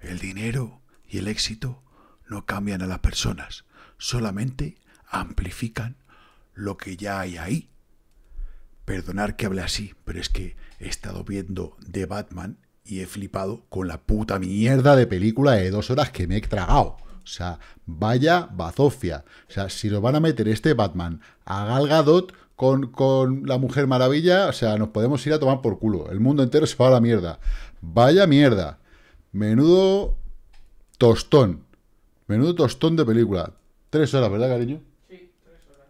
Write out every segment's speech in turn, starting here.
El dinero y el éxito no cambian a las personas, solamente amplifican lo que ya hay ahí. Perdonar que hable así, pero es que he estado viendo The Batman y he flipado con la puta mierda de película de dos horas que me he tragado. O sea, vaya bazofia. O sea, si nos van a meter este Batman a Gal Gadot con, con la Mujer Maravilla, o sea, nos podemos ir a tomar por culo. El mundo entero se va a la mierda. Vaya mierda. Menudo tostón. Menudo tostón de película. Tres horas, ¿verdad, cariño? Sí, tres horas.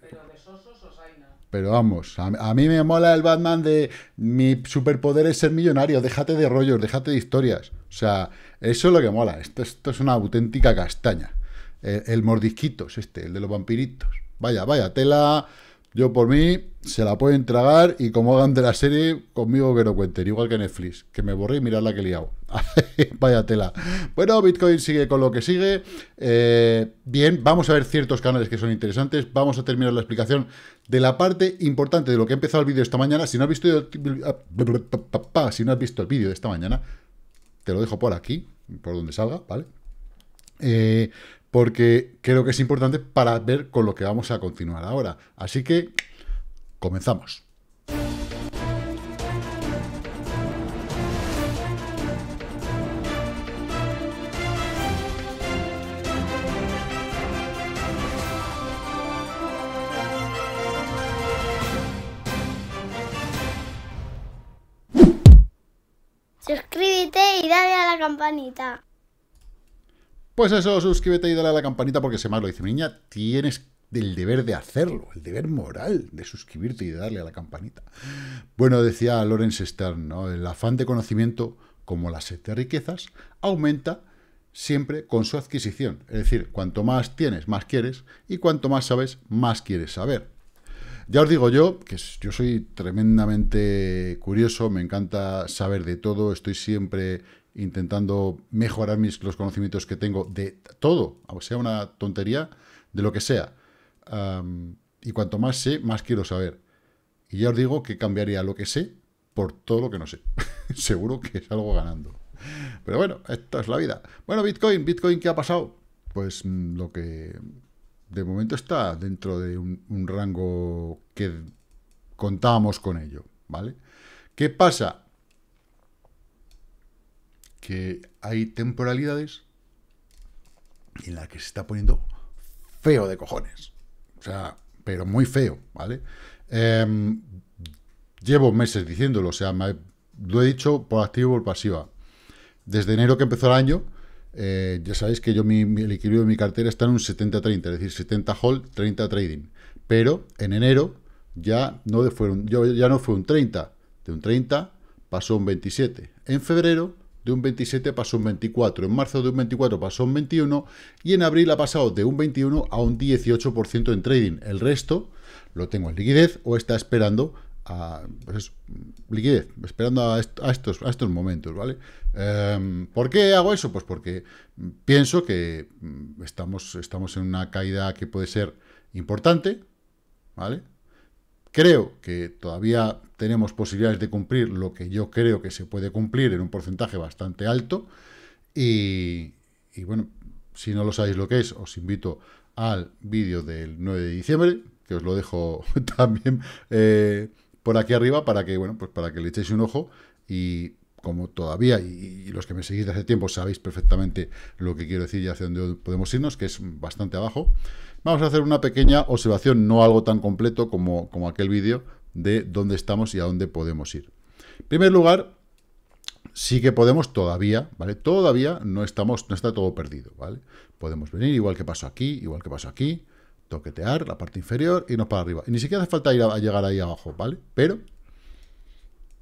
Pero de sosos Osaina. Pero vamos, a, a mí me mola el Batman de mi superpoder es ser millonario, déjate de rollos, déjate de historias. O sea, eso es lo que mola. Esto, esto es una auténtica castaña. El, el mordisquitos, este, el de los vampiritos. Vaya, vaya, tela. Yo por mí se la pueden tragar y como hagan de la serie, conmigo que no cuenten, igual que Netflix, que me borré y mirad la que he liado. Vaya tela. Bueno, Bitcoin sigue con lo que sigue. Eh, bien, vamos a ver ciertos canales que son interesantes. Vamos a terminar la explicación de la parte importante de lo que ha empezado el vídeo esta mañana. Si no has visto el, si no has visto el vídeo de esta mañana, te lo dejo por aquí, por donde salga, ¿vale? Eh, porque creo que es importante para ver con lo que vamos a continuar ahora. Así que comenzamos. Suscríbete y dale a la campanita. Pues eso, suscríbete y dale a la campanita porque se más lo dice mi niña, tienes el deber de hacerlo, el deber moral de suscribirte y de darle a la campanita. Bueno, decía Lawrence Stern, ¿no? el afán de conocimiento, como la sed de riquezas, aumenta siempre con su adquisición. Es decir, cuanto más tienes, más quieres, y cuanto más sabes, más quieres saber. Ya os digo yo, que yo soy tremendamente curioso, me encanta saber de todo, estoy siempre intentando mejorar mis, los conocimientos que tengo de todo, o sea una tontería, de lo que sea. Y cuanto más sé, más quiero saber. Y ya os digo que cambiaría lo que sé por todo lo que no sé. Seguro que es algo ganando. Pero bueno, esta es la vida. Bueno, Bitcoin, Bitcoin, ¿qué ha pasado? Pues mm, lo que de momento está dentro de un, un rango que contábamos con ello, ¿vale? ¿Qué pasa? Que hay temporalidades en las que se está poniendo feo de cojones. O sea, pero muy feo, ¿vale? Eh, llevo meses diciéndolo, o sea, lo he dicho por activo y por pasiva. Desde enero que empezó el año, eh, ya sabéis que yo mi, el equilibrio de mi cartera está en un 70-30, es decir, 70 hold, 30 trading. Pero en enero ya no, fue un, ya no fue un 30, de un 30 pasó un 27. En febrero de un 27 pasó un 24, en marzo de un 24 pasó un 21 y en abril ha pasado de un 21 a un 18% en trading. El resto lo tengo en liquidez o está esperando a pues, liquidez, esperando a, est a, estos, a estos momentos, ¿vale? Eh, ¿Por qué hago eso? Pues porque pienso que estamos, estamos en una caída que puede ser importante, ¿vale? Creo que todavía tenemos posibilidades de cumplir lo que yo creo que se puede cumplir en un porcentaje bastante alto. Y, bueno, si no lo sabéis lo que es, os invito al vídeo del 9 de diciembre, que os lo dejo también eh, por aquí arriba para que, bueno, pues para que le echéis un ojo y como todavía, y, y, los que me seguís de hace tiempo sabéis perfectamente lo que quiero decir y hacia dónde podemos irnos, que es bastante abajo, vamos a hacer una pequeña observación, no algo tan completo como, como aquel vídeo, de dónde estamos y a dónde podemos ir. En primer lugar, sí que podemos todavía, ¿vale? Todavía no estamos, no está todo perdido, ¿vale? Podemos venir, igual que pasó aquí, igual que pasó aquí, toquetear la parte inferior y nos para arriba. Y ni siquiera hace falta ir a llegar ahí abajo, ¿vale? Pero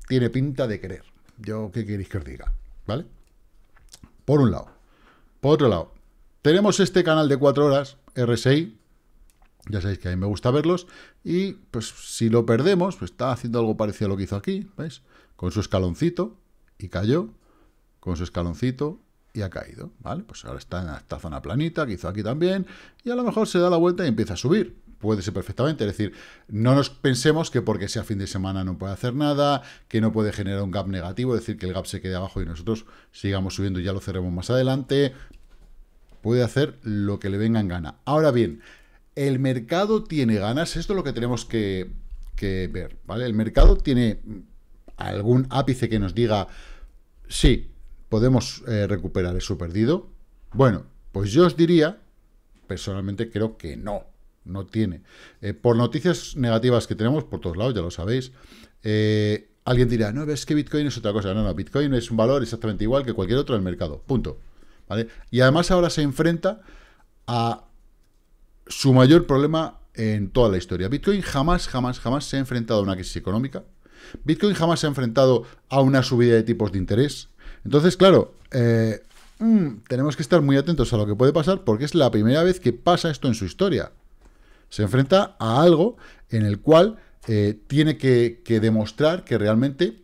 tiene pinta de querer. Yo, ¿qué queréis que os diga? ¿Vale? Por un lado. Por otro lado, tenemos este canal de 4 horas, RSI, ya sabéis que a mí me gusta verlos, y pues si lo perdemos, pues está haciendo algo parecido a lo que hizo aquí, ¿veis? Con su escaloncito, y cayó, con su escaloncito, y ha caído, ¿vale? Pues ahora está en esta zona planita, que hizo aquí también, y a lo mejor se da la vuelta y empieza a subir. puede ser perfectamente. Es decir, no nos pensemos que porque sea fin de semana no puede hacer nada, que no puede generar un gap negativo, es decir, que el gap se quede abajo y nosotros sigamos subiendo y ya lo cerremos más adelante. Puede hacer lo que le venga en gana. Ahora bien, el mercado tiene ganas, esto es lo que tenemos que, ver, ¿vale? El mercado tiene algún ápice que nos diga, sí, podemos eh, recuperar eso perdido. Bueno, pues yo os diría, personalmente creo que no, no tiene. Eh, por noticias negativas que tenemos por todos lados, ya lo sabéis, eh, alguien dirá, no, ves que Bitcoin es otra cosa. No, no, Bitcoin es un valor exactamente igual que cualquier otro del mercado, punto. ¿Vale? Y además ahora se enfrenta a su mayor problema en toda la historia. Bitcoin jamás, jamás, jamás se ha enfrentado a una crisis económica. Bitcoin jamás se ha enfrentado a una subida de tipos de interés. Entonces, claro, eh, mm, tenemos que estar muy atentos a lo que puede pasar porque es la primera vez que pasa esto en su historia. Se enfrenta a algo en el cual eh, tiene que, demostrar que realmente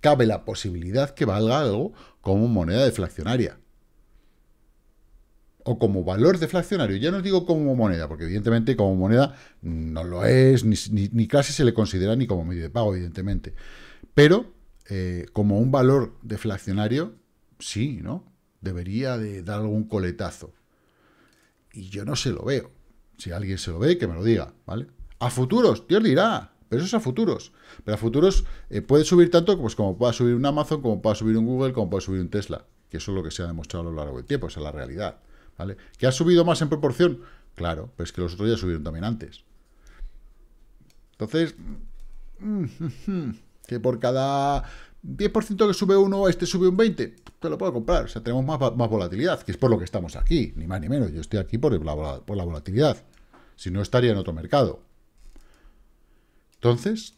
cabe la posibilidad que valga algo como moneda deflacionaria o como valor deflacionario. Ya no digo como moneda, porque evidentemente como moneda no lo es, ni, casi se le considera ni como medio de pago, evidentemente. Pero eh, como un valor deflacionario, sí, ¿no? Debería de dar algún coletazo. Y yo no se lo veo. Si alguien se lo ve, que me lo diga, ¿vale? A futuros, Dios dirá, pero eso es a futuros. Pero a futuros eh, puede subir tanto pues, como pueda subir un Amazon, como pueda subir un Google, como pueda subir un Tesla. Que eso es lo que se ha demostrado a lo largo del tiempo, esa es la realidad. ¿Que ha subido más en proporción? Claro, pero es que los otros ya subieron también antes. Entonces, que por cada 10% que sube uno, este sube un 20, te lo puedo comprar. O sea, tenemos más, volatilidad, que es por lo que estamos aquí, ni más ni menos. Yo estoy aquí por la, por la volatilidad. Si no, estaría en otro mercado. Entonces,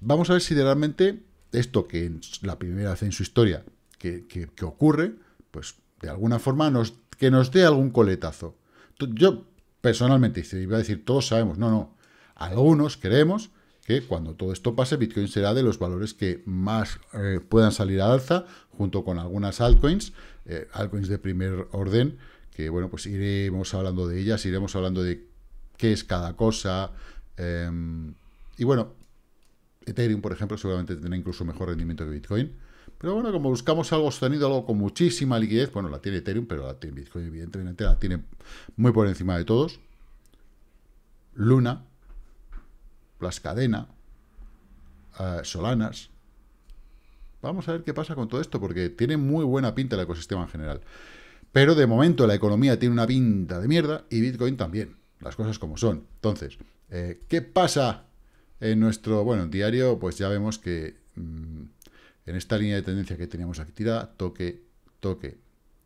vamos a ver si realmente esto que es la primera vez en su historia que, que ocurre, pues de alguna forma, nos, que nos dé algún coletazo. Yo, personalmente, iba a decir, todos sabemos, no, no, algunos creemos que cuando todo esto pase, Bitcoin será de los valores que más eh, puedan salir al alza, junto con algunas altcoins, eh, altcoins de primer orden, que bueno, pues iremos hablando de ellas, iremos hablando de qué es cada cosa. Em, y bueno, Ethereum, por ejemplo, seguramente tendrá incluso mejor rendimiento que Bitcoin. Pero bueno, como buscamos algo sostenido, algo con muchísima liquidez, bueno, la tiene Ethereum, pero la tiene Bitcoin, evidentemente, la tiene muy por encima de todos. Luna, las cadenas, eh, Solanas. Vamos a ver qué pasa con todo esto, porque tiene muy buena pinta el ecosistema en general. Pero de momento la economía tiene una pinta de mierda y Bitcoin también. Las cosas como son. Entonces, eh, ¿qué pasa en nuestro, bueno, diario? Pues ya vemos que mm, en esta línea de tendencia que teníamos aquí tirada, toque, toque,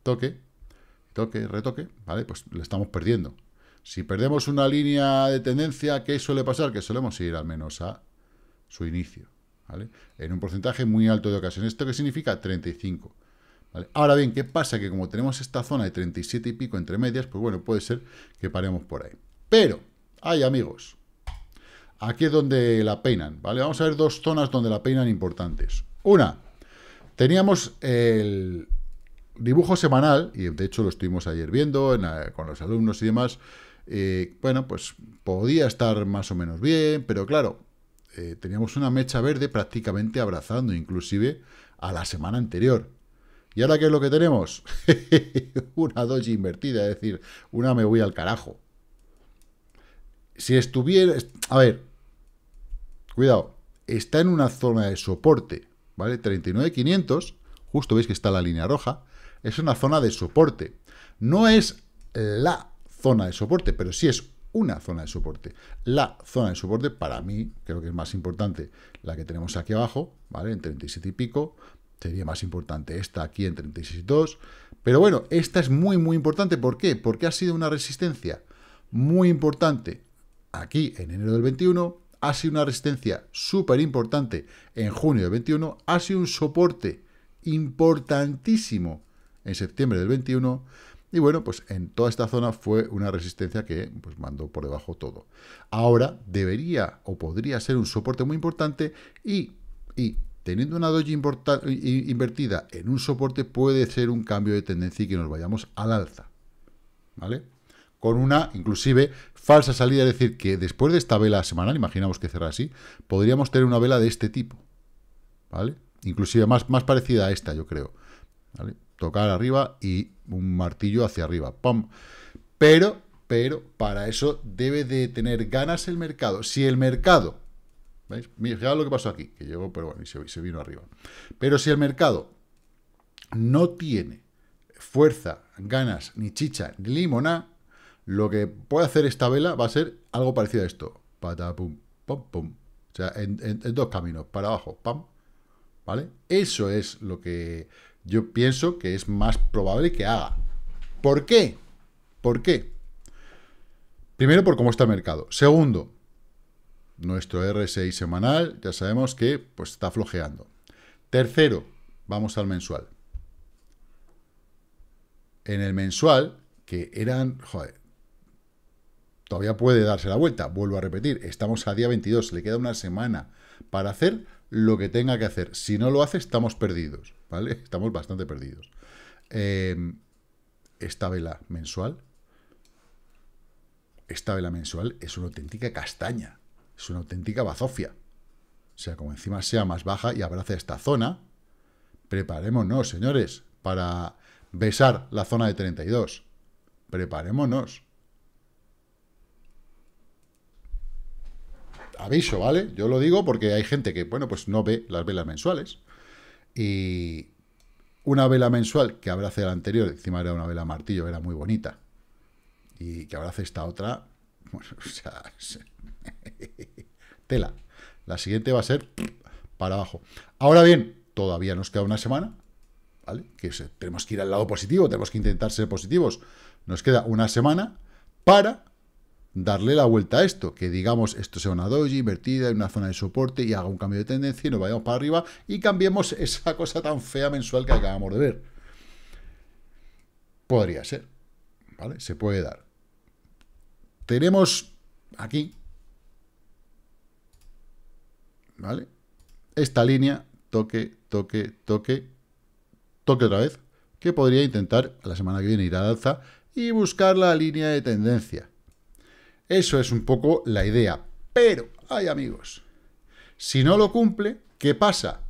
toque, toque, retoque, ¿vale? Pues le estamos perdiendo. Si perdemos una línea de tendencia, ¿qué suele pasar? Que solemos ir al menos a su inicio, ¿vale? En un porcentaje muy alto de ocasiones. ¿Esto qué significa? 35. Ahora bien, ¿qué pasa? Que como tenemos esta zona de 37 y pico entre medias, pues bueno, puede ser que paremos por ahí. Pero, hay amigos, aquí es donde la peinan, ¿vale? Vamos a ver dos zonas donde la peinan importantes. Una, teníamos el dibujo semanal, y de hecho lo estuvimos ayer viendo con los alumnos y demás, bueno, pues podía estar más o menos bien, pero claro, eh, teníamos una mecha verde prácticamente abrazando inclusive a la semana anterior. ¿Y ahora qué es lo que tenemos? una doji invertida, es decir, una me voy al carajo. Si estuviera... A ver, cuidado, está en una zona de soporte ¿vale? 39.500, justo veis que está la línea roja, es una zona de soporte. No es la zona de soporte, pero sí es una zona de soporte. La zona de soporte, para mí, creo que es más importante la que tenemos aquí abajo, ¿vale? En 37 y pico, sería más importante esta aquí en 36.2. Pero bueno, esta es muy, muy importante. ¿Por qué? Porque ha sido una resistencia muy importante aquí en enero del 21, ha sido una resistencia súper importante en junio del 21, ha sido un soporte importantísimo en septiembre del 21, y bueno, pues en toda esta zona fue una resistencia que pues, mandó por debajo todo. Ahora debería o podría ser un soporte muy importante y, y teniendo una doji invertida en un soporte puede ser un cambio de tendencia y que nos vayamos al alza. ¿Vale? Con una, inclusive, falsa salida, es decir, que después de esta vela semanal, imaginamos que cerra así, podríamos tener una vela de este tipo, ¿vale? Inclusive más, más parecida a esta, yo creo, ¿vale? Tocar arriba y un martillo hacia arriba, ¡pum! Pero, pero, para eso debe de tener ganas el mercado. Si el mercado, ¿veis? Fijaos lo que pasó aquí, que llegó, pero bueno, y se, se vino arriba. Pero si el mercado no tiene fuerza, ganas, ni chicha, ni limona, lo que puede hacer esta vela va a ser algo parecido a esto. Patapum, pum, pum. O sea, en, en- en dos caminos, para abajo, pam. ¿Vale? Eso es lo que yo pienso que es más probable que haga. ¿Por qué? ¿Por qué? Primero, por cómo está el mercado. Segundo, nuestro RSI semanal, ya sabemos que pues, está flojeando. Tercero, vamos al mensual. En el mensual, que eran, joder, todavía puede darse la vuelta, vuelvo a repetir, estamos a día 22, le queda una semana para hacer lo que tenga que hacer. Si no lo hace, estamos perdidos, ¿vale? Estamos bastante perdidos. Eh, esta vela mensual, esta vela mensual es una auténtica castaña, es una auténtica bazofia. O sea, como encima sea más baja y abrace esta zona, preparémonos, señores, para besar la zona de 32. Preparémonos. Aviso, ¿vale? Yo lo digo porque hay gente que, bueno, pues no ve las velas mensuales. Y una vela mensual que abrace la anterior, encima era una vela martillo, era muy bonita. Y que abrace esta otra, o sea, tela. La siguiente va a ser para abajo. Ahora bien, todavía nos queda una semana, ¿vale? Que tenemos que ir al lado positivo, tenemos que intentar ser positivos. Nos queda una semana para darle la vuelta a esto, que digamos esto sea una doji invertida en una zona de soporte y haga un cambio de tendencia y nos vayamos para arriba y cambiemos esa cosa tan fea mensual que acabamos de ver. Podría ser, ¿vale? Se puede dar. Tenemos aquí, ¿vale? Esta línea, toque, toque, toque, toque otra vez, que podría intentar la semana que viene ir al alza y buscar la línea de tendencia. Eso es un poco la idea. Pero, ay amigos, si no lo cumple, ¿qué pasa?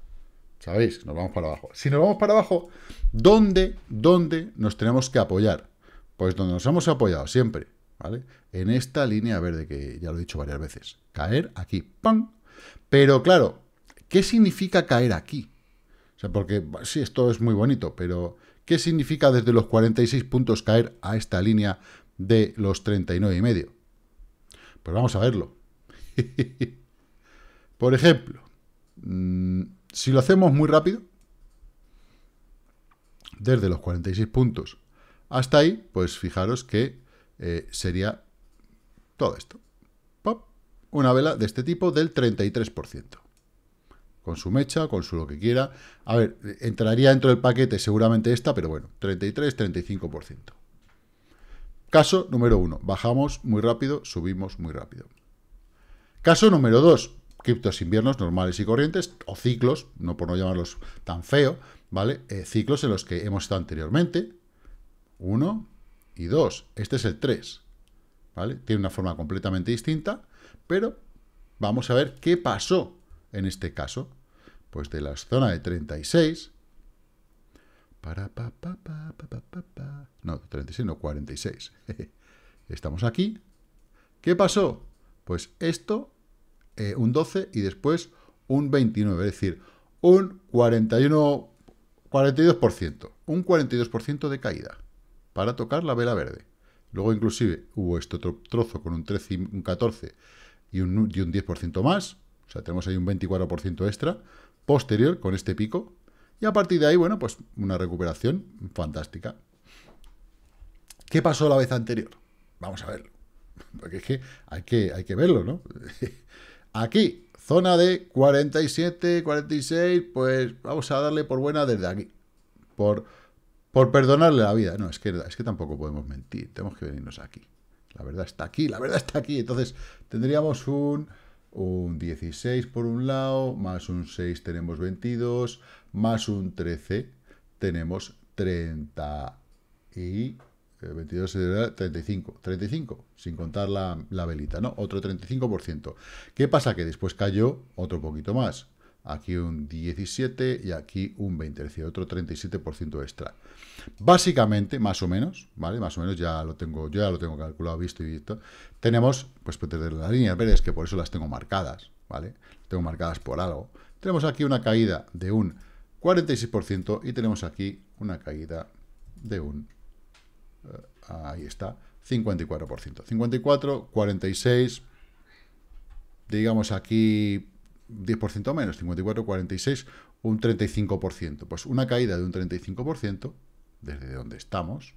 ¿Sabéis? Nos vamos para abajo. Si nos vamos para abajo, ¿dónde, dónde nos tenemos que apoyar? Pues donde nos hemos apoyado siempre, ¿vale? En esta línea verde que ya lo he dicho varias veces. Caer aquí, ¡pam! Pero claro, ¿qué significa caer aquí? O sea, porque sí, esto es muy bonito, pero ¿qué significa desde los 46 puntos caer a esta línea de los 39 y medio? Pues vamos a verlo. Por ejemplo, mm, si lo hacemos muy rápido, desde los 46 puntos hasta ahí, pues fijaros que eh, sería todo esto. Pop, una vela de este tipo del 33%. Con su mecha, con su lo que quiera. A ver, entraría dentro del paquete seguramente esta, pero bueno, 33-35%. Caso número uno, bajamos muy rápido, subimos muy rápido. Caso número dos, criptos inviernos normales y corrientes, o ciclos, no por no llamarlos tan feo, ¿vale? Eh, ciclos en los que hemos estado anteriormente, uno y dos. Este es el 3, ¿vale? Tiene una forma completamente distinta, pero vamos a ver qué pasó en este caso. Pues de la zona de 36, para pa, pa, pa. No, 36, no, 46. Estamos aquí. ¿Qué pasó? Pues esto, eh, un 12 y después un 29, es decir, un 41, 42%. Un 42% de caída para tocar la vela verde. Luego inclusive hubo este otro trozo con un 13, y un 14 y un, y un 10% más. O sea, tenemos ahí un 24% extra posterior con este pico. Y a partir de ahí, bueno, pues una recuperación fantástica. ¿Qué pasó la vez anterior? Vamos a verlo. Porque es que hay que, hay que verlo, ¿no? Aquí, zona de 47, 46, pues vamos a darle por buena desde aquí. Por, por perdonarle la vida. No, es que, es que tampoco podemos mentir. Tenemos que venirnos aquí. La verdad está aquí, la verdad está aquí. Entonces, tendríamos un, un 16 por un lado, más un 6 tenemos 22, más un 13 tenemos 30 y eh, 22, eh, 35. 35, sin contar la, la velita, ¿no? Otro 35%. ¿Qué pasa? Que después cayó otro poquito más. Aquí un 17 y aquí un 20, es decir, otro 37% extra. Básicamente, más o menos, ¿vale? Más o menos ya lo tengo, yo ya lo tengo calculado, visto y visto. Tenemos, pues, pues desde las líneas verdes, que por eso las tengo marcadas, ¿vale? Tengo marcadas por algo. Tenemos aquí una caída de un 46% y tenemos aquí una caída de un, eh, ahí está, 54%. 54, 46, digamos aquí 10% menos, 54, 46, un 35%. Pues una caída de un 35% desde donde estamos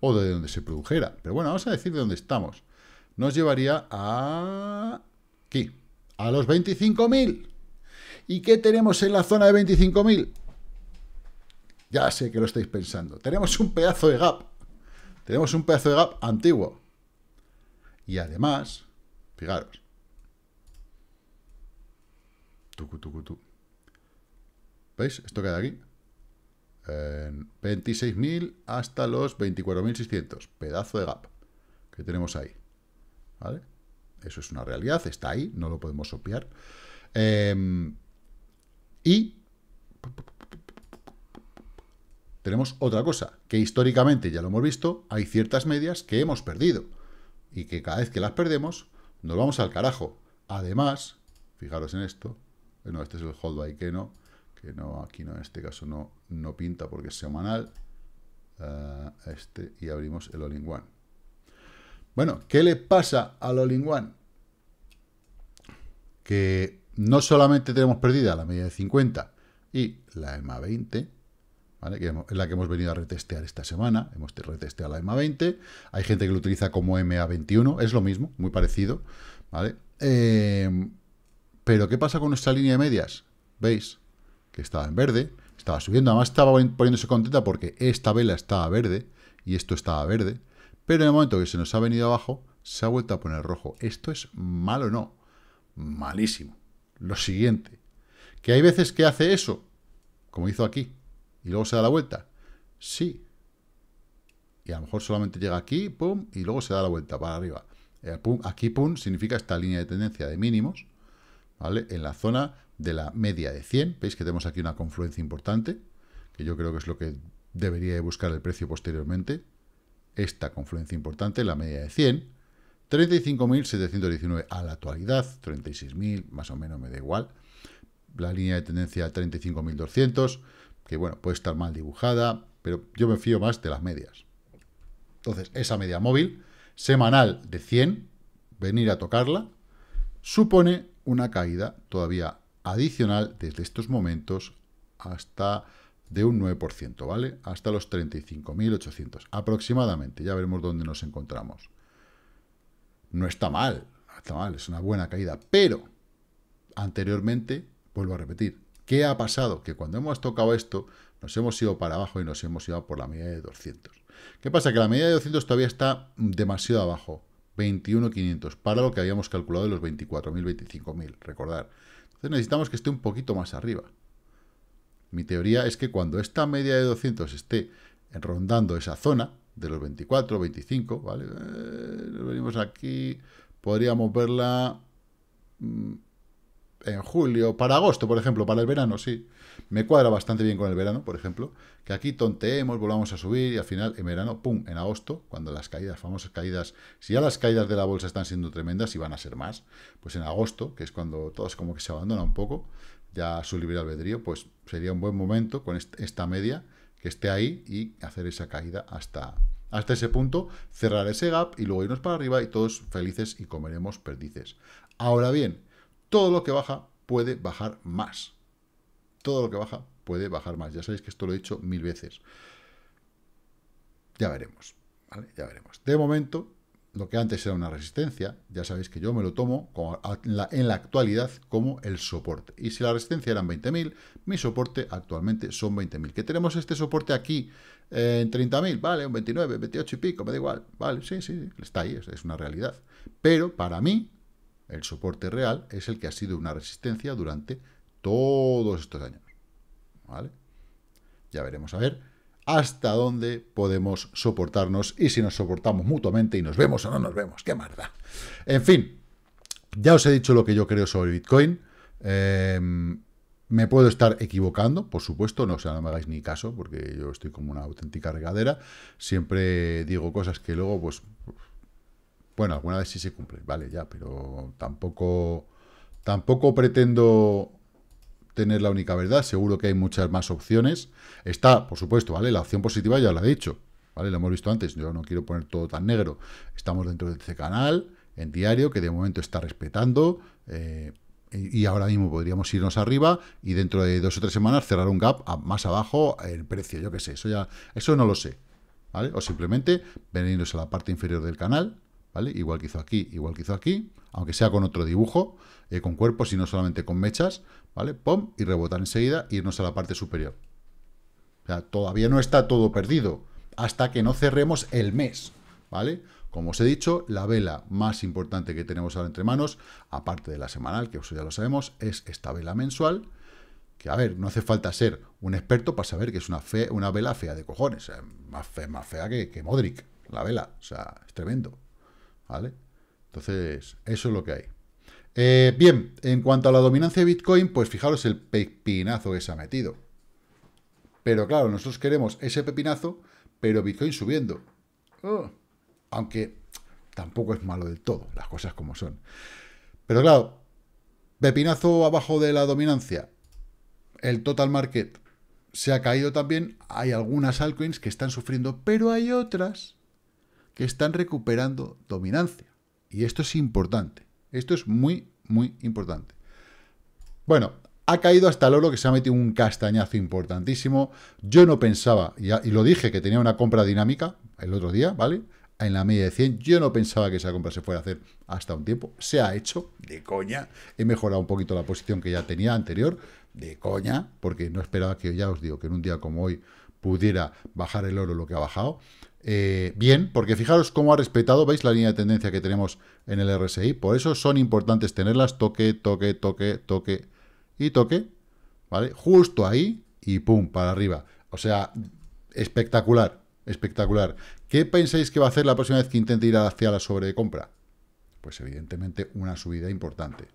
o de donde se produjera. Pero bueno, vamos a decir de dónde estamos. Nos llevaría a aquí, a los 25.000. ¿Y qué tenemos en la zona de 25.000? Ya sé que lo estáis pensando. Tenemos un pedazo de gap. Tenemos un pedazo de gap antiguo. Y además, fijaros. Tucu, tucu, tu. ¿Veis? Esto queda aquí. En 26.000 hasta los 24.600. Pedazo de gap que tenemos ahí. ¿Vale? Eso es una realidad, está ahí, no lo podemos obviar. Eh, y tenemos otra cosa, que históricamente, ya lo hemos visto, hay ciertas medias que hemos perdido. Y que cada vez que las perdemos, nos vamos al carajo. Además, fijaros en esto, bueno, este es el hold que no, que no, aquí no, en este caso no, no pinta porque es semanal. Uh, este, y abrimos el all-in-one. Bueno, ¿qué le pasa al all-in-one? Que no solamente tenemos perdida la media de 50 y la EMA 20, ¿vale? que es la que hemos venido a retestear esta semana, hemos retesteado la EMA 20, hay gente que lo utiliza como MA 21, es lo mismo, muy parecido, ¿vale? Eh, pero ¿qué pasa con nuestra línea de medias? ¿Veis? Que estaba en verde, estaba subiendo, además estaba poniéndose contenta porque esta vela estaba verde y esto estaba verde, pero en el momento que se nos ha venido abajo, se ha vuelto a poner rojo. ¿Esto es malo no? Malísimo. Lo siguiente, que hay veces que hace eso, como hizo aquí, y luego se da la vuelta. Sí. Y a lo mejor solamente llega aquí, pum, y luego se da la vuelta para arriba. Aquí, pum, significa esta línea de tendencia de mínimos, ¿vale? En la zona de la media de 100. Veis que tenemos aquí una confluencia importante, que yo creo que es lo que debería buscar el precio posteriormente. Esta confluencia importante, la media de 100. 35.719 a la actualidad, 36.000, más o menos me da igual. La línea de tendencia 35.200, que bueno, puede estar mal dibujada, pero yo me fío más de las medias. Entonces, esa media móvil semanal de 100, venir a tocarla, supone una caída todavía adicional desde estos momentos hasta de un 9%, ¿vale? Hasta los 35.800 aproximadamente. Ya veremos dónde nos encontramos. No está mal, está mal, es una buena caída, pero anteriormente, vuelvo a repetir, ¿qué ha pasado? Que cuando hemos tocado esto, nos hemos ido para abajo y nos hemos ido por la media de 200. ¿Qué pasa? Que la media de 200 todavía está demasiado abajo, 21.500, para lo que habíamos calculado de los 24.000, 25.000, recordar. Entonces necesitamos que esté un poquito más arriba. Mi teoría es que cuando esta media de 200 esté rondando esa zona, de los 24, 25, ¿vale? Eh, venimos aquí, podríamos verla mmm, en julio, para agosto, por ejemplo, para el verano, sí. Me cuadra bastante bien con el verano, por ejemplo, que aquí tonteemos, volvamos a subir y al final en verano, pum, en agosto, cuando las caídas, famosas caídas, si ya las caídas de la bolsa están siendo tremendas y van a ser más, pues en agosto, que es cuando todos como que se abandona un poco, ya su libre albedrío, pues sería un buen momento con esta media que esté ahí y hacer esa caída hasta, hasta ese punto, cerrar ese gap y luego irnos para arriba y todos felices y comeremos perdices. Ahora bien, todo lo que baja puede bajar más. Todo lo que baja puede bajar más. Ya sabéis que esto lo he dicho mil veces. Ya veremos. Ya veremos. De momento, lo que antes era una resistencia, ya sabéis que yo me lo tomo en, la, actualidad como el soporte. Y si la resistencia eran 20.000, mi soporte actualmente son 20.000. Que tenemos este soporte aquí eh, en 30.000, vale, un 29, 28 y pico, me da igual. Vale, sí, sí, está ahí, es una realidad. Pero para mí, el soporte real es el que ha sido una resistencia durante todos estos años. ¿Vale? Ya veremos a ver hasta dónde podemos soportarnos y si nos soportamos mutuamente y nos vemos o no nos vemos. ¡Qué maldad! En fin, ya os he dicho lo que yo creo sobre Bitcoin. Em, me puedo estar equivocando, por supuesto, no, o no me hagáis ni caso, porque yo estoy como una auténtica regadera. Siempre digo cosas que luego, pues, bueno, alguna vez sí se cumple, vale, ya, pero tampoco, tampoco pretendo tener la única verdad. Seguro que hay muchas más opciones. Está, por supuesto, ¿vale? La opción positiva ya la he dicho, ¿vale? Lo hemos visto antes. Yo no quiero poner todo tan negro. Estamos dentro de este canal, en diario, que de momento está respetando. Eh, y ahora mismo podríamos irnos arriba y dentro de dos o tres semanas cerrar un gap más abajo el precio, yo qué sé, eso ya, eso no lo sé, ¿vale? O simplemente venirnos a la parte inferior del canal, ¿vale? Igual que hizo aquí, igual que hizo aquí, aunque sea con otro dibujo, eh, con cuerpos y no solamente con mechas, ¿vale? Pum, y rebotar enseguida e irnos a la parte superior. O sea, todavía no está todo perdido hasta que no cerremos el mes, ¿vale? Como os he dicho, la vela más importante que tenemos ahora entre manos, aparte de la semanal, que eso ya lo sabemos, es esta vela mensual, que a ver, no hace falta ser un experto para saber que es una, fe, una vela fea de cojones, más, fea, más que, que Modric, la vela, o sea, es tremendo, ¿vale? Entonces, eso es lo que hay. Eh, bien, en cuanto a la dominancia de Bitcoin, pues fijaros el pepinazo que se ha metido. Pero claro, nosotros queremos ese pepinazo, pero Bitcoin subiendo. Oh, aunque tampoco es malo del todo, las cosas como son. Pero claro, pepinazo abajo de la dominancia. El total market se ha caído también. Hay algunas altcoins que están sufriendo, pero hay otras que están recuperando dominancia. Y esto es importante. Esto es muy, muy importante. Bueno, ha caído hasta el oro que se ha metido un castañazo importantísimo. Yo no pensaba, y, lo dije, que tenía una compra dinámica el otro día, ¿vale? En la media de 100. Yo no pensaba que esa compra se fuera a hacer hasta un tiempo. Se ha hecho, de coña. He mejorado un poquito la posición que ya tenía anterior, de coña, porque no esperaba que, ya os digo, que en un día como hoy pudiera bajar el oro lo que ha bajado. Eh, bien, porque fijaros cómo ha respetado, ¿veis la línea de tendencia que tenemos en el RSI? Por eso son importantes tenerlas, toque, toque, toque, toque y toque, ¿vale? Justo ahí y pum, para arriba. O sea, espectacular, espectacular. ¿Qué pensáis que va a hacer la próxima vez que intente ir hacia la sobrecompra? Pues evidentemente una subida importante,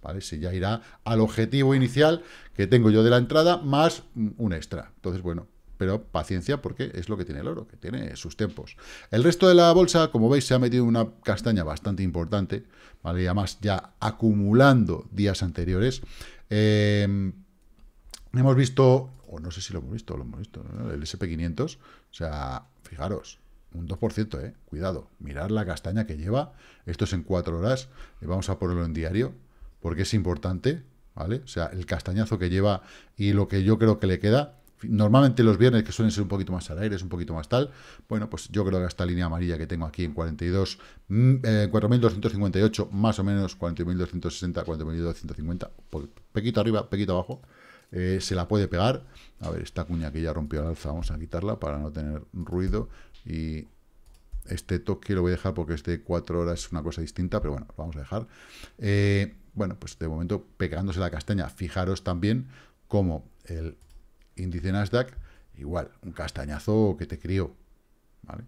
¿vale? Si ya irá al objetivo inicial que tengo yo de la entrada más un extra. Entonces, bueno, pero paciencia porque es lo que tiene el oro, que tiene sus tiempos. El resto de la bolsa, como veis, se ha metido una castaña bastante importante, ¿vale? Y además ya acumulando días anteriores. Eh, hemos visto, o no sé si lo hemos visto, lo hemos visto, ¿no? el SP500, o sea, fijaros, un 2%, ¿eh? Cuidado, mirar la castaña que lleva, esto es en cuatro horas, y vamos a ponerlo en diario, porque es importante, ¿vale? O sea, el castañazo que lleva y lo que yo creo que le queda, Normalmente los viernes, que suelen ser un poquito más al aire, es un poquito más tal, bueno, pues yo creo que esta línea amarilla que tengo aquí en 42, eh, 4.258, más o menos 4.260, 4.250, pequito arriba, pequito abajo, eh, se la puede pegar. A ver, esta cuña que ya rompió el alza, vamos a quitarla para no tener ruido y este toque lo voy a dejar porque este 4 horas es una cosa distinta, pero bueno, lo vamos a dejar. Eh, bueno, pues de momento pegándose la castaña. Fijaros también cómo el índice Nasdaq, igual, un castañazo que te crió, ¿vale?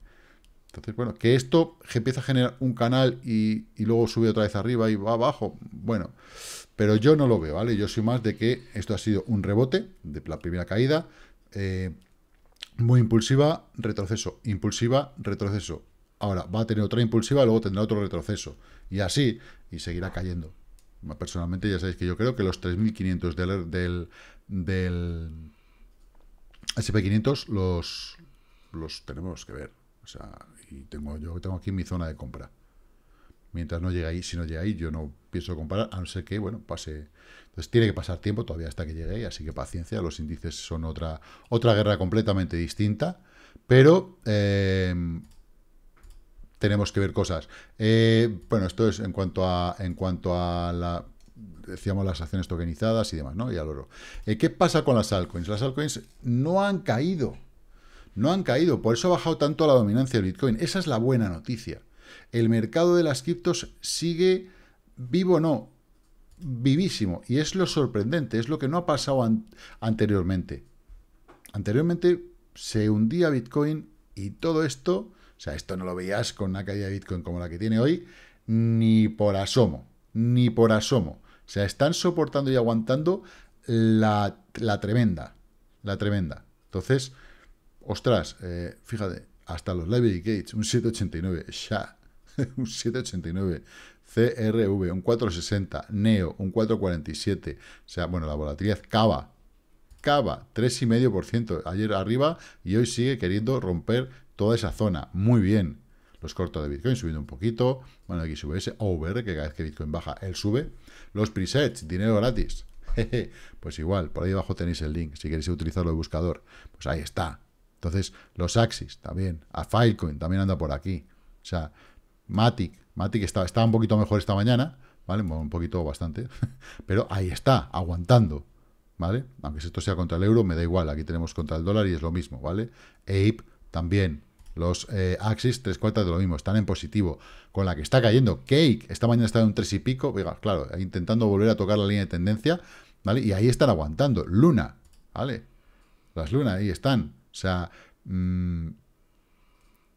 Entonces, bueno, que esto empieza a generar un canal y, luego sube otra vez arriba y va abajo, bueno, pero yo no lo veo, ¿vale? Yo soy más de que esto ha sido un rebote de la primera caída, eh, muy impulsiva, retroceso, impulsiva, retroceso. Ahora va a tener otra impulsiva, luego tendrá otro retroceso. Y así, y seguirá cayendo. Personalmente ya sabéis que yo creo que los 3.500 del, SP500 los, los tenemos que ver. O sea, y tengo, yo tengo aquí mi zona de compra. Mientras no llegue ahí, si no llega ahí, yo no pienso comprar, a no ser que, bueno, pase. Entonces tiene que pasar tiempo todavía hasta que llegue ahí, así que paciencia. Los índices son otra, otra guerra completamente distinta. Pero eh, tenemos que ver cosas. Eh, bueno, esto es en cuanto a en cuanto a la decíamos las acciones tokenizadas y demás, ¿no? Y al oro. Eh, ¿Qué pasa con las altcoins? Las altcoins no han caído. No han caído. Por eso ha bajado tanto la dominancia del Bitcoin. Esa es la buena noticia. El mercado de las criptos sigue vivo no, vivísimo. Y es lo sorprendente, es lo que no ha pasado anteriormente. Anteriormente se hundía Bitcoin y todo esto, o sea, esto no lo veías con una caída de Bitcoin como la que tiene hoy, ni por asomo, ni por asomo. O sea, están soportando y aguantando la, la tremenda, la tremenda. Entonces, ostras, eh, fíjate, hasta los Library Gates, un 789, SHA, un 789, CRV, un 460, NEO, un 447, o sea, bueno, la volatilidad cava, cava, 3,5%, ayer arriba y hoy sigue queriendo romper toda esa zona, muy bien. Los cortos de Bitcoin subiendo un poquito, bueno, aquí sube ese OVR, que cada vez que Bitcoin baja, él sube. Los presets, dinero gratis, pues igual, por ahí abajo tenéis el link, si queréis utilizarlo de buscador, pues ahí está. Entonces, los Axis también, a Filecoin también anda por aquí. O sea, Matic, Matic estaba un poquito mejor esta mañana, ¿vale? Un poquito bastante, pero ahí está, aguantando, ¿vale? Aunque esto sea contra el euro, me da igual, aquí tenemos contra el dólar y es lo mismo, ¿vale? Ape también, los eh, Axis, tres cuartas de lo mismo, están en positivo. Con la que está cayendo Cake, esta mañana está en un tres y pico, claro, intentando volver a tocar la línea de tendencia, ¿vale? Y ahí están aguantando. Luna, ¿vale? Las lunas ahí están. O sea, mm,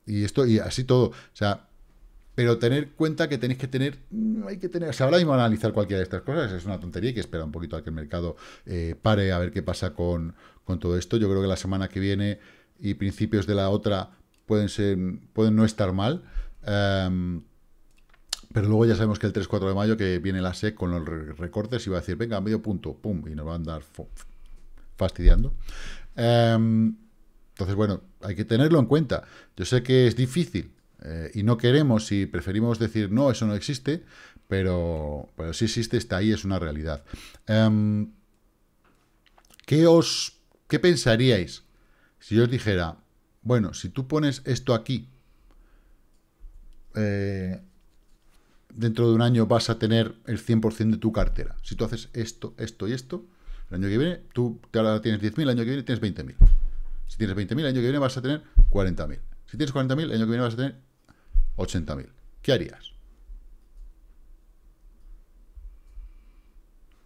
y esto, y así todo. O sea, pero tener cuenta que tenéis que tener, no hay que tener, o sea, ahora mismo analizar cualquiera de estas cosas es una tontería y que espera un poquito a que el mercado eh, pare a ver qué pasa con, con todo esto. Yo creo que la semana que viene y principios de la otra pueden ser, pueden no estar mal. Em, pero luego ya sabemos que el 3-4 de mayo que viene la SEC con los recortes y va a decir, venga, medio punto, pum, y nos va a andar fastidiando. Em, entonces, bueno, hay que tenerlo en cuenta. Yo sé que es difícil eh, y no queremos y preferimos decir, no, eso no existe, pero, pero sí existe, está ahí, es una realidad. Em, ¿qué, os, ¿Qué pensaríais si yo os dijera, bueno, si tú pones esto aquí, eh, dentro de un año vas a tener el 100% de tu cartera. Si tú haces esto, esto y esto, el año que viene, tú ahora tienes 10.000, el año que viene tienes 20.000. Si tienes 20.000, el año que viene vas a tener 40.000. Si tienes 40.000, el año que viene vas a tener 80.000. ¿Qué harías?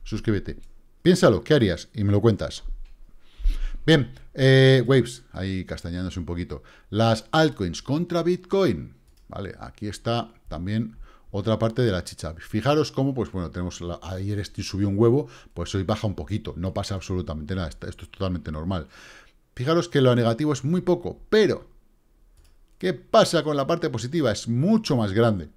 Suscríbete. Piénsalo, ¿qué harías? Y me lo cuentas. Bien, eh, Waves, ahí castañándose un poquito. Las altcoins contra Bitcoin. Vale, aquí está también otra parte de la chicha. Fijaros cómo, pues bueno, tenemos ayer este subió un huevo, pues hoy baja un poquito. No pasa absolutamente nada. Esto es totalmente normal. Fijaros que lo negativo es muy poco, pero ¿qué pasa con la parte positiva? Es mucho más grande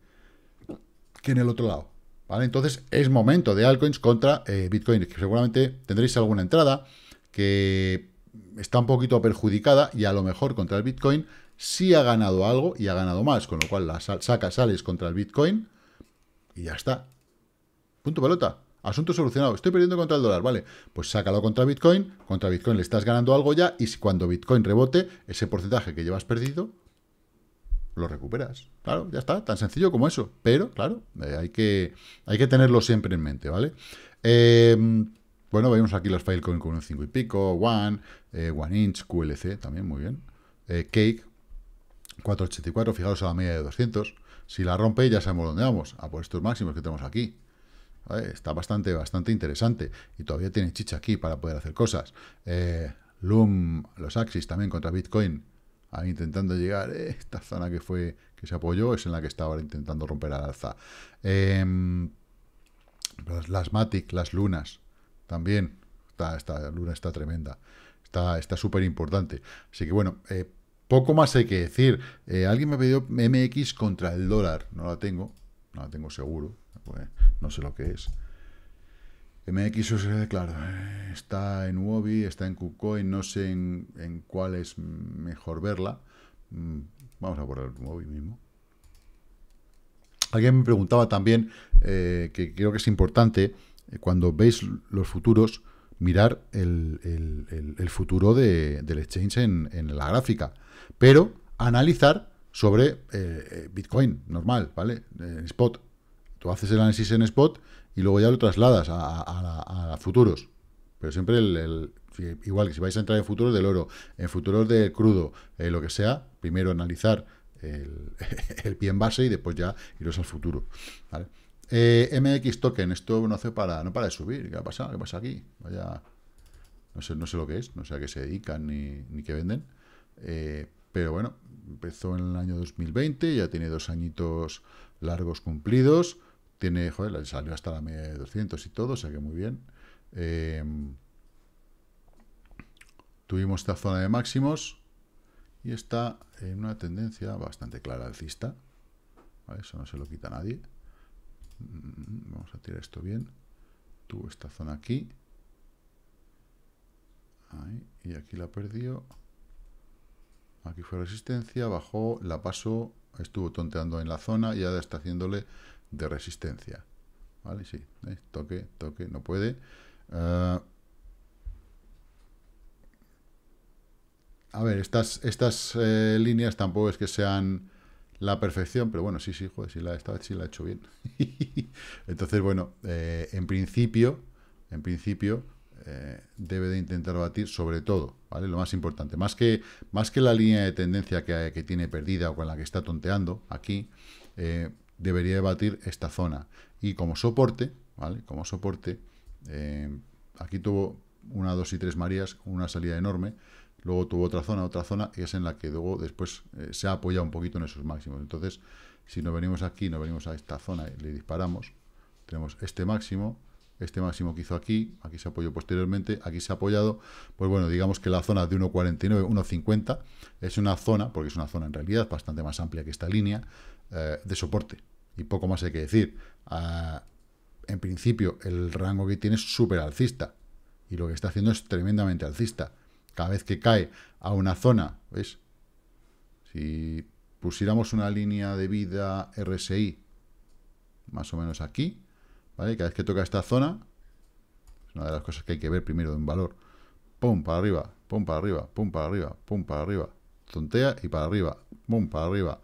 que en el otro lado. ¿Vale? Entonces es momento de altcoins contra eh, Bitcoin. Que seguramente tendréis alguna entrada que está un poquito perjudicada y a lo mejor contra el Bitcoin sí ha ganado algo y ha ganado más, con lo cual la saca, sales contra el Bitcoin y ya está. Punto pelota. Asunto solucionado. Estoy perdiendo contra el dólar, vale. Pues sácalo contra Bitcoin. Contra Bitcoin le estás ganando algo ya. Y cuando Bitcoin rebote, ese porcentaje que llevas perdido, lo recuperas. Claro, ya está. Tan sencillo como eso. Pero, claro, eh, hay, que, hay que tenerlo siempre en mente, ¿vale? Eh, bueno, vemos aquí los Filecoin con un 5 y pico, One, eh, One Inch, QLC, también muy bien. Eh, Cake, 484, fijaros a la media de 200. Si la rompe, ya sabemos dónde vamos, a por estos máximos que tenemos aquí. Está bastante, bastante interesante. Y todavía tiene chicha aquí para poder hacer cosas. Eh, Loom, los Axis también contra Bitcoin. Ahí intentando llegar. Eh, esta zona que fue que se apoyó es en la que está ahora intentando romper al alza. Em, las Matic, las lunas, también. Esta, luna está tremenda. Está súper importante. Así que bueno, eh, poco más hay que decir. Eh, alguien me pidió MX contra el dólar. No la tengo. No la tengo seguro. Pues, no sé lo que es. MX, claro, eh, está en Wobi, está en KuCoin, no sé en, cuál es mejor verla. Mm, vamos a poner Wobi mismo. Alguien me preguntaba también, que creo que es importante, cuando veis los futuros, mirar el, futuro del exchange en, la gráfica, pero analizar sobre eh, eh, Bitcoin normal, ¿vale? En spot. Tú haces el análisis en spot y luego ya lo trasladas a, futuros. Pero siempre el, igual que si vais a entrar en futuros del oro, en futuros del crudo, lo que sea, primero analizar el, el pie en base y después ya iros al futuro. ¿vale? Eh, MX Token, esto no hace para, no para de subir. ¿Qué ha pasado? ¿Qué pasa aquí? Vaya. No sé, no sé lo que es, no sé a qué se dedican ni, ni qué venden. Eh, pero bueno, empezó en el año 2020, ya tiene dos añitos largos cumplidos. Tiene, joder, salió hasta la media de 200 y todo, o sea que muy bien. Eh, tuvimos esta zona de máximos y está en una tendencia bastante clara alcista. Eso no se lo quita nadie. Mm, vamos a tirar esto bien. Tuvo esta zona aquí. Y aquí la perdió. Aquí fue resistencia, bajó, la pasó, estuvo tonteando en la zona y ahora está haciéndole de resistencia. ¿Vale? Sí, ¿eh? toque, toque, no puede. Uh, a ver, estas, estas eh, líneas tampoco es que sean la perfección, pero bueno, sí, sí, joder, sí la, esta vez sí la he hecho bien. Entonces, bueno, eh, en principio, en principio, eh, debe de intentar batir sobre todo, ¿vale? Lo más importante, más que, más que la línea de tendencia que, que tiene perdida o con la que está tonteando aquí, eh, debería de batir esta zona. Y como soporte, ¿vale? Como soporte, aquí tuvo una, dos y tres Marías, una salida enorme, luego tuvo otra zona, otra zona, y es en la que luego después se ha apoyado un poquito en esos máximos. Entonces, si nos venimos aquí, nos venimos a esta zona y le disparamos, tenemos este máximo, este máximo que hizo aquí, aquí se apoyó posteriormente, aquí se ha apoyado, pues bueno, digamos que la zona de 1.49, 1.50 es una zona, porque es una zona en realidad bastante más amplia que esta línea, eh, de soporte. Y poco más hay que decir. Uh, en principio, el rango que tiene es súper alcista. Y lo que está haciendo es tremendamente alcista. Cada vez que cae a una zona, ¿ves? Si pusiéramos una línea de vida RSI, más o menos aquí, ¿vale? Cada vez que toca esta zona, es una de las cosas que hay que ver primero en valor. Pum, para arriba, pum, para arriba, pum, para arriba, pum, para arriba. Tontea y para arriba, pum, para arriba.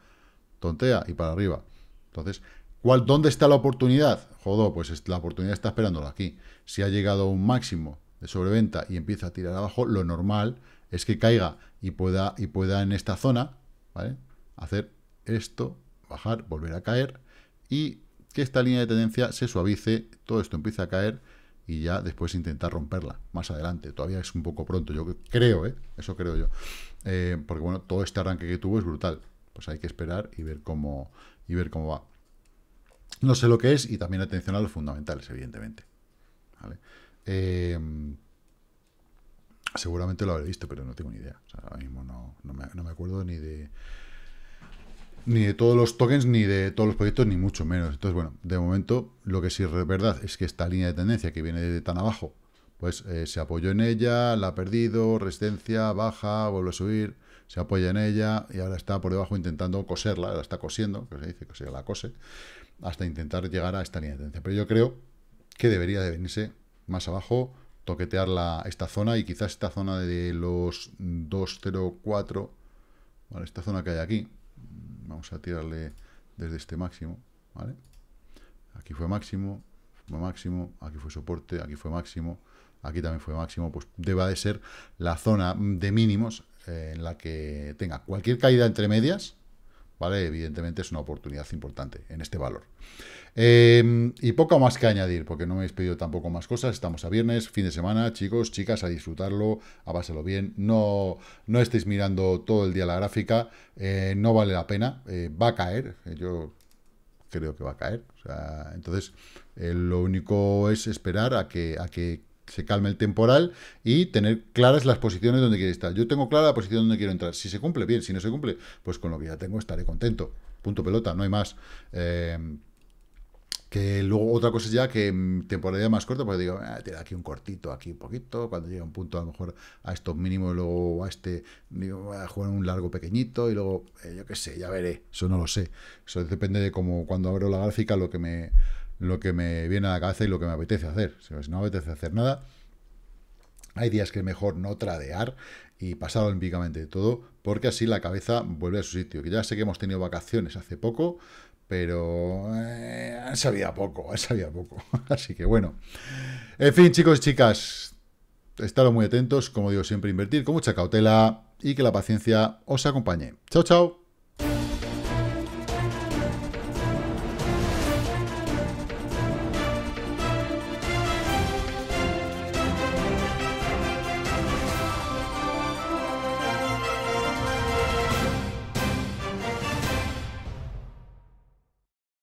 Tontea y para arriba. Entonces, ¿cuál, ¿dónde está la oportunidad? Jodo, pues la oportunidad está esperándola aquí. Si ha llegado a un máximo de sobreventa y empieza a tirar abajo, lo normal es que caiga y pueda, y pueda en esta zona. Hacer esto, bajar, volver a caer y que esta línea de tendencia se suavice, todo esto empieza a caer y ya después intentar romperla más adelante. Todavía es un poco pronto, yo creo, ¿eh? eso creo yo. Eh, porque bueno, todo este arranque que tuvo es brutal. Pues hay que esperar y ver cómo, y ver cómo va. No sé lo que es y también atención a los fundamentales, evidentemente. Eh, seguramente lo habré visto, pero no tengo ni idea. Ahora mismo no, no, me, no me acuerdo ni de ni de todos los tokens, ni de todos los proyectos, ni mucho menos. Entonces, bueno, de momento, lo que sí es verdad es que esta línea de tendencia que viene de tan abajo, pues eh, se apoyó en ella, la ha perdido, resistencia, baja, vuelve a subir, se apoya en ella y ahora está por debajo intentando coserla, la está cosiendo, que se dice que la cose, hasta intentar llegar a esta línea de tendencia. Pero yo creo que debería de venirse más abajo, toquetear la, esta zona y quizás esta zona de los 204, ¿vale? esta zona que hay aquí, vamos a tirarle desde este máximo, ¿vale? Aquí fue máximo, fue máximo, aquí fue soporte, aquí fue máximo, aquí también fue máximo, pues deba de ser la zona de mínimos eh, en la que tenga cualquier caída entre medias, ¿vale? Evidentemente es una oportunidad importante en este valor. Eh, y poco más que añadir, porque no me habéis pedido tampoco más cosas. Estamos a viernes, fin de semana, chicos, chicas, a disfrutarlo, a pasarlo bien. No, no estéis mirando todo el día la gráfica, eh, no vale la pena, eh, va a caer. Yo creo que va a caer. Entonces, eh, lo único es esperar a que, a que se calme el temporal y tener claras las posiciones donde quiere estar. Yo tengo clara la posición donde quiero entrar. Si se cumple, bien. Si no se cumple, pues con lo que ya tengo estaré contento. Punto pelota, no hay más. Eh, que luego otra cosa es ya que en temporada más corta, pues digo, ah, tira aquí un cortito, aquí un poquito, cuando llega un punto a lo mejor a estos mínimos, luego a este, digo, a jugar un largo pequeñito y luego, eh, yo qué sé, ya veré, eso no lo sé. Eso depende de cómo cuando abro la gráfica lo que me lo que me viene a la cabeza y lo que me apetece hacer. Si no me apetece hacer nada, hay días que es mejor no tradear y pasar olímpicamente todo, porque así la cabeza vuelve a su sitio. Que ya sé que hemos tenido vacaciones hace poco, pero eh, sabía poco, sabía poco. Así que bueno. En fin, chicos y chicas, estad muy atentos, como digo siempre, invertir con mucha cautela y que la paciencia os acompañe. Chao, chao.